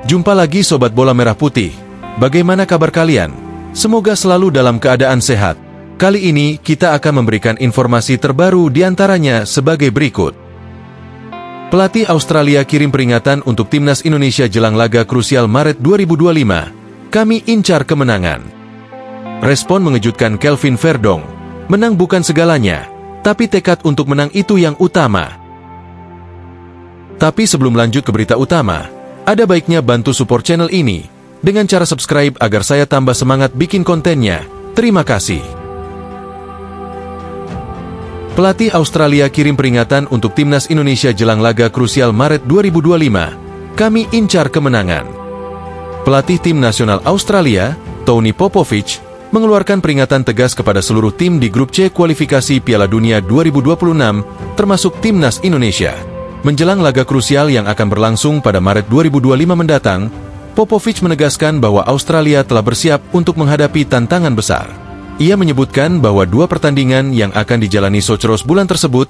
Jumpa lagi Sobat Bola Merah Putih. Bagaimana kabar kalian? Semoga selalu dalam keadaan sehat. Kali ini kita akan memberikan informasi terbaru di antaranya sebagai berikut. Pelatih Australia kirim peringatan untuk timnas Indonesia jelang laga krusial Maret 2025. Kami incar kemenangan. Respon mengejutkan Kelvin Verdong. Menang bukan segalanya, tapi tekad untuk menang itu yang utama. Tapi sebelum lanjut ke berita utama, ada baiknya bantu support channel ini dengan cara subscribe agar saya tambah semangat bikin kontennya. Terima kasih. Pelatih Australia kirim peringatan untuk timnas Indonesia jelang laga krusial Maret 2025. Kami incar kemenangan. Pelatih tim nasional Australia, Tony Popovich, mengeluarkan peringatan tegas kepada seluruh tim di grup C kualifikasi Piala Dunia 2026, termasuk timnas Indonesia. Menjelang laga krusial yang akan berlangsung pada Maret 2025 mendatang, Popovich menegaskan bahwa Australia telah bersiap untuk menghadapi tantangan besar. Ia menyebutkan bahwa dua pertandingan yang akan dijalani Sochros bulan tersebut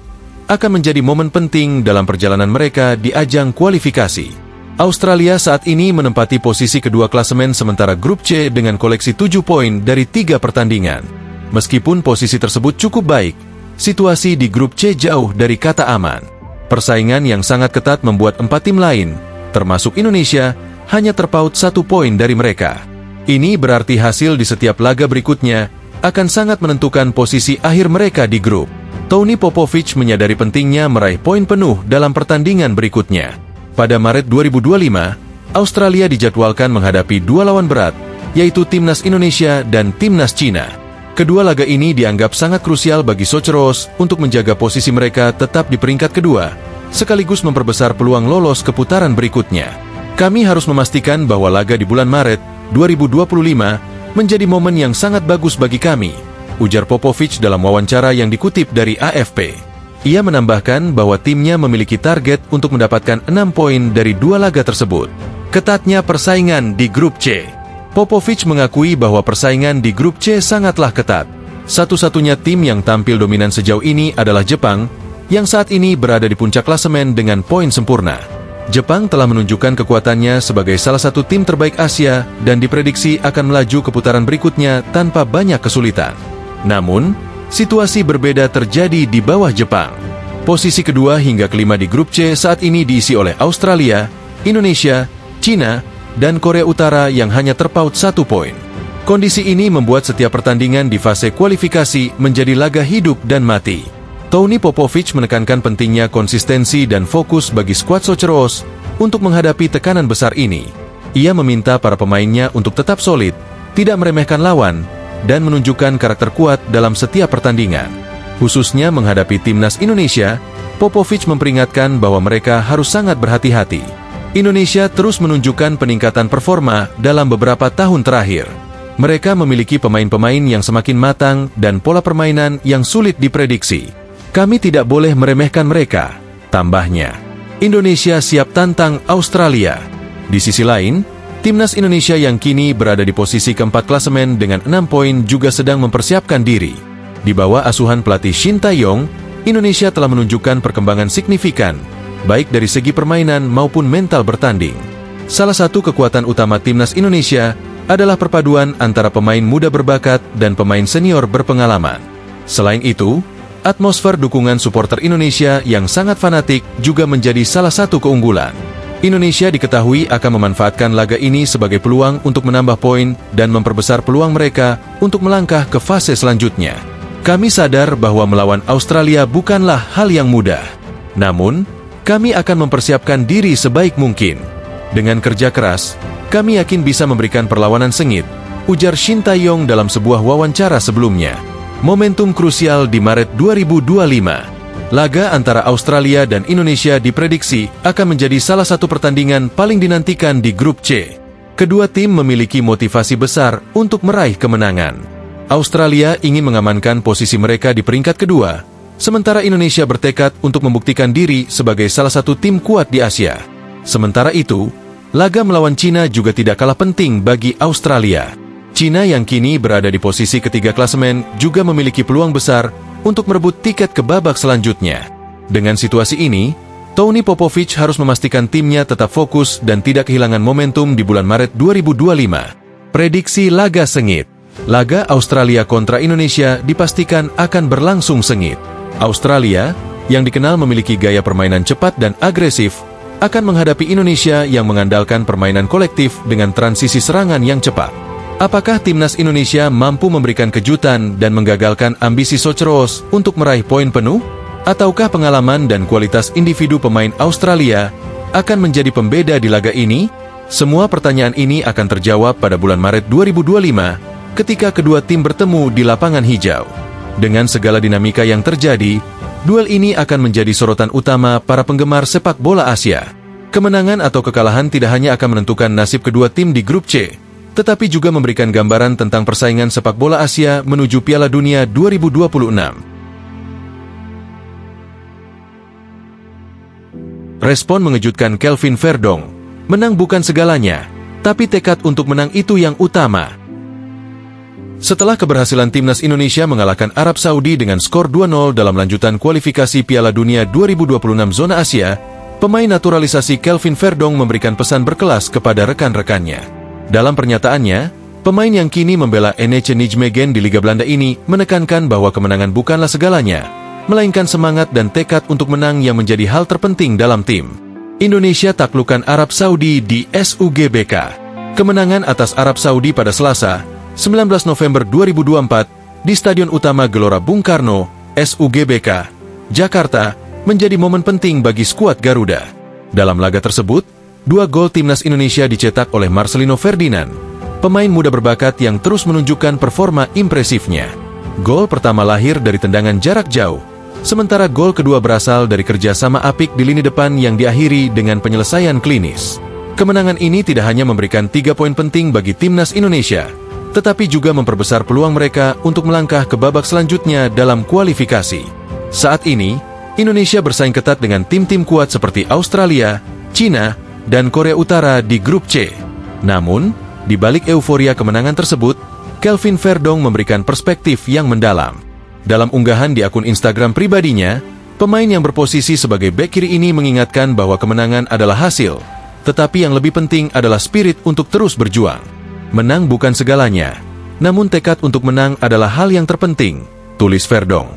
akan menjadi momen penting dalam perjalanan mereka di ajang kualifikasi. Australia saat ini menempati posisi kedua klasemen sementara grup C dengan koleksi 7 poin dari tiga pertandingan. Meskipun posisi tersebut cukup baik, situasi di grup C jauh dari kata aman. Persaingan yang sangat ketat membuat empat tim lain, termasuk Indonesia, hanya terpaut satu poin dari mereka. Ini berarti hasil di setiap laga berikutnya akan sangat menentukan posisi akhir mereka di grup. Tony Popovich menyadari pentingnya meraih poin penuh dalam pertandingan berikutnya. Pada Maret 2025, Australia dijadwalkan menghadapi dua lawan berat, yaitu Timnas Indonesia dan Timnas Cina. Kedua laga ini dianggap sangat krusial bagi Socheros untuk menjaga posisi mereka tetap di peringkat kedua, sekaligus memperbesar peluang lolos ke putaran berikutnya. Kami harus memastikan bahwa laga di bulan Maret 2025 menjadi momen yang sangat bagus bagi kami, ujar Popovich dalam wawancara yang dikutip dari AFP. Ia menambahkan bahwa timnya memiliki target untuk mendapatkan 6 poin dari dua laga tersebut. Ketatnya persaingan di grup C. Popovich mengakui bahwa persaingan di grup C sangatlah ketat. Satu-satunya tim yang tampil dominan sejauh ini adalah Jepang, yang saat ini berada di puncak klasemen dengan poin sempurna. Jepang telah menunjukkan kekuatannya sebagai salah satu tim terbaik Asia dan diprediksi akan melaju ke putaran berikutnya tanpa banyak kesulitan. Namun, situasi berbeda terjadi di bawah Jepang. Posisi kedua hingga kelima di grup C saat ini diisi oleh Australia, Indonesia, China, dan Korea Utara yang hanya terpaut satu poin. Kondisi ini membuat setiap pertandingan di fase kualifikasi menjadi laga hidup dan mati. Tony Popovich menekankan pentingnya konsistensi dan fokus bagi skuad Socheros untuk menghadapi tekanan besar ini. Ia meminta para pemainnya untuk tetap solid, tidak meremehkan lawan, dan menunjukkan karakter kuat dalam setiap pertandingan. Khususnya menghadapi timnas Indonesia, Popovich memperingatkan bahwa mereka harus sangat berhati-hati. Indonesia terus menunjukkan peningkatan performa dalam beberapa tahun terakhir. Mereka memiliki pemain-pemain yang semakin matang dan pola permainan yang sulit diprediksi. Kami tidak boleh meremehkan mereka, tambahnya. Indonesia siap tantang Australia. Di sisi lain, timnas Indonesia yang kini berada di posisi keempat klasemen dengan enam poin juga sedang mempersiapkan diri. Di bawah asuhan pelatih Shin Tae-yong, Indonesia telah menunjukkan perkembangan signifikan baik dari segi permainan maupun mental bertanding. Salah satu kekuatan utama timnas Indonesia adalah perpaduan antara pemain muda berbakat dan pemain senior berpengalaman. Selain itu, atmosfer dukungan supporter Indonesia yang sangat fanatik juga menjadi salah satu keunggulan. Indonesia diketahui akan memanfaatkan laga ini sebagai peluang untuk menambah poin dan memperbesar peluang mereka untuk melangkah ke fase selanjutnya. Kami sadar bahwa melawan Australia bukanlah hal yang mudah. Namun, kami akan mempersiapkan diri sebaik mungkin. Dengan kerja keras, kami yakin bisa memberikan perlawanan sengit, ujar Shin Tae-yong dalam sebuah wawancara sebelumnya. Momentum krusial di Maret 2025. Laga antara Australia dan Indonesia diprediksi akan menjadi salah satu pertandingan paling dinantikan di grup C. Kedua tim memiliki motivasi besar untuk meraih kemenangan. Australia ingin mengamankan posisi mereka di peringkat kedua, Sementara Indonesia bertekad untuk membuktikan diri sebagai salah satu tim kuat di Asia. Sementara itu, laga melawan Cina juga tidak kalah penting bagi Australia. Cina yang kini berada di posisi ketiga klasemen juga memiliki peluang besar untuk merebut tiket ke babak selanjutnya. Dengan situasi ini, Tony Popovich harus memastikan timnya tetap fokus dan tidak kehilangan momentum di bulan Maret 2025. Prediksi laga sengit Laga Australia kontra Indonesia dipastikan akan berlangsung sengit. Australia, yang dikenal memiliki gaya permainan cepat dan agresif, akan menghadapi Indonesia yang mengandalkan permainan kolektif dengan transisi serangan yang cepat. Apakah timnas Indonesia mampu memberikan kejutan dan menggagalkan ambisi Soceros untuk meraih poin penuh? Ataukah pengalaman dan kualitas individu pemain Australia akan menjadi pembeda di laga ini? Semua pertanyaan ini akan terjawab pada bulan Maret 2025 ketika kedua tim bertemu di lapangan hijau. Dengan segala dinamika yang terjadi, duel ini akan menjadi sorotan utama para penggemar sepak bola Asia. Kemenangan atau kekalahan tidak hanya akan menentukan nasib kedua tim di grup C, tetapi juga memberikan gambaran tentang persaingan sepak bola Asia menuju Piala Dunia 2026. Respon mengejutkan Kelvin Verdong. Menang bukan segalanya, tapi tekad untuk menang itu yang utama. Setelah keberhasilan timnas Indonesia mengalahkan Arab Saudi dengan skor 2-0 dalam lanjutan kualifikasi Piala Dunia 2026 zona Asia, pemain naturalisasi Kelvin Verdong memberikan pesan berkelas kepada rekan-rekannya. Dalam pernyataannya, pemain yang kini membela NEC Nijmegen di Liga Belanda ini menekankan bahwa kemenangan bukanlah segalanya, melainkan semangat dan tekad untuk menang yang menjadi hal terpenting dalam tim. Indonesia taklukkan Arab Saudi di SUGBK. Kemenangan atas Arab Saudi pada Selasa 19 November 2024 di Stadion Utama Gelora Bung Karno, SUGBK, Jakarta, menjadi momen penting bagi skuad Garuda. Dalam laga tersebut, dua gol timnas Indonesia dicetak oleh Marcelino Ferdinand, pemain muda berbakat yang terus menunjukkan performa impresifnya. Gol pertama lahir dari tendangan jarak jauh, sementara gol kedua berasal dari kerjasama apik di lini depan yang diakhiri dengan penyelesaian klinis. Kemenangan ini tidak hanya memberikan tiga poin penting bagi timnas Indonesia, tetapi juga memperbesar peluang mereka untuk melangkah ke babak selanjutnya dalam kualifikasi. Saat ini, Indonesia bersaing ketat dengan tim-tim kuat seperti Australia, China, dan Korea Utara di grup C. Namun, di balik euforia kemenangan tersebut, Kelvin Verdong memberikan perspektif yang mendalam. Dalam unggahan di akun Instagram pribadinya, pemain yang berposisi sebagai bek kiri ini mengingatkan bahwa kemenangan adalah hasil, tetapi yang lebih penting adalah spirit untuk terus berjuang. Menang bukan segalanya, namun tekad untuk menang adalah hal yang terpenting, tulis Verdong.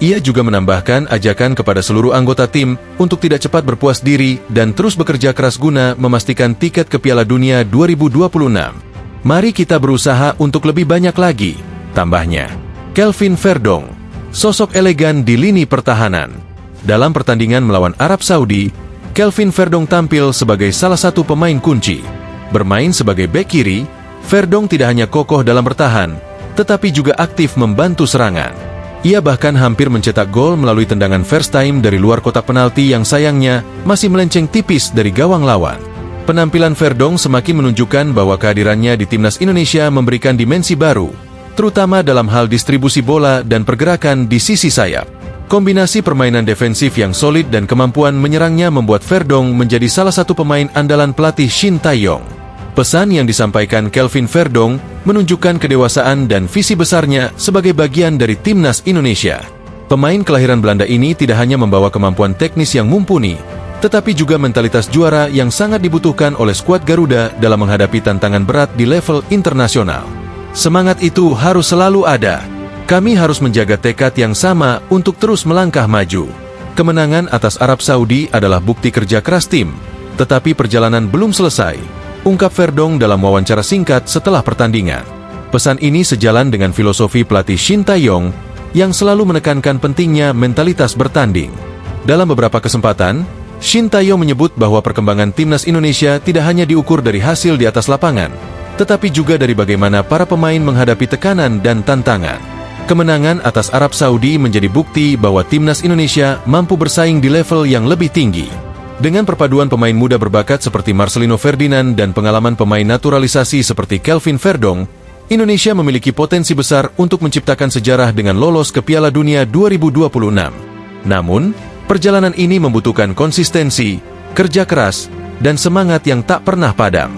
Ia juga menambahkan ajakan kepada seluruh anggota tim untuk tidak cepat berpuas diri dan terus bekerja keras guna memastikan tiket ke Piala Dunia 2026. Mari kita berusaha untuk lebih banyak lagi, tambahnya. Kelvin Verdong, sosok elegan di lini pertahanan. Dalam pertandingan melawan Arab Saudi, Kelvin Verdong tampil sebagai salah satu pemain kunci. Bermain sebagai bek kiri, Verdong tidak hanya kokoh dalam bertahan, tetapi juga aktif membantu serangan. Ia bahkan hampir mencetak gol melalui tendangan first time dari luar kotak penalti yang sayangnya masih melenceng tipis dari gawang lawan. Penampilan Verdong semakin menunjukkan bahwa kehadirannya di timnas Indonesia memberikan dimensi baru, terutama dalam hal distribusi bola dan pergerakan di sisi sayap. Kombinasi permainan defensif yang solid dan kemampuan menyerangnya membuat Verdong menjadi salah satu pemain andalan pelatih Shin Tae-yong. Pesan yang disampaikan Kelvin Verdong menunjukkan kedewasaan dan visi besarnya sebagai bagian dari timnas Indonesia. Pemain kelahiran Belanda ini tidak hanya membawa kemampuan teknis yang mumpuni, tetapi juga mentalitas juara yang sangat dibutuhkan oleh skuad Garuda dalam menghadapi tantangan berat di level internasional. Semangat itu harus selalu ada. Kami harus menjaga tekad yang sama untuk terus melangkah maju. Kemenangan atas Arab Saudi adalah bukti kerja keras tim, tetapi perjalanan belum selesai ungkap Verdong dalam wawancara singkat setelah pertandingan. Pesan ini sejalan dengan filosofi pelatih Shin Tae-yong yang selalu menekankan pentingnya mentalitas bertanding. Dalam beberapa kesempatan, Shin Tae-yong menyebut bahwa perkembangan timnas Indonesia tidak hanya diukur dari hasil di atas lapangan, tetapi juga dari bagaimana para pemain menghadapi tekanan dan tantangan. Kemenangan atas Arab Saudi menjadi bukti bahwa timnas Indonesia mampu bersaing di level yang lebih tinggi. Dengan perpaduan pemain muda berbakat seperti Marcelino Ferdinand dan pengalaman pemain naturalisasi seperti Kelvin Verdong, Indonesia memiliki potensi besar untuk menciptakan sejarah dengan lolos ke Piala Dunia 2026. Namun, perjalanan ini membutuhkan konsistensi, kerja keras, dan semangat yang tak pernah padam.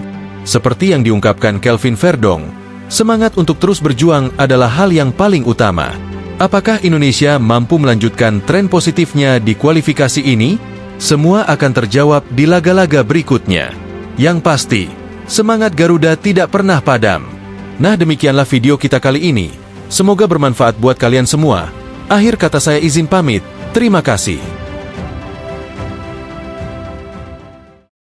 Seperti yang diungkapkan Kelvin Verdong, semangat untuk terus berjuang adalah hal yang paling utama. Apakah Indonesia mampu melanjutkan tren positifnya di kualifikasi ini? Semua akan terjawab di laga-laga berikutnya. Yang pasti, semangat Garuda tidak pernah padam. Nah demikianlah video kita kali ini. Semoga bermanfaat buat kalian semua. Akhir kata saya izin pamit. Terima kasih.